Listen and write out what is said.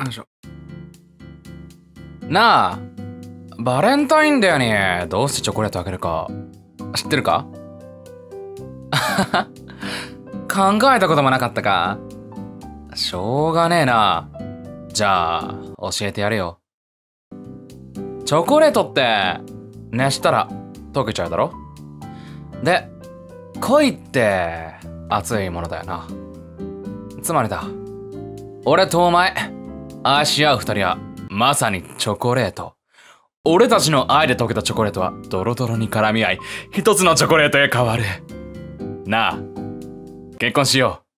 よいしょ。なあ、バレンタインデーにどうしてチョコレートあげるか知ってるか？考えたこともなかったか？しょうがねえな。じゃあ、教えてやるよ。チョコレートって、熱したら溶けちゃうだろ？で、恋って熱いものだよな。つまりだ、俺とお前、愛し合う二人はまさにチョコレート。俺たちの愛で溶けたチョコレートはドロドロに絡み合い、一つのチョコレートへ変わる。なあ、結婚しよう。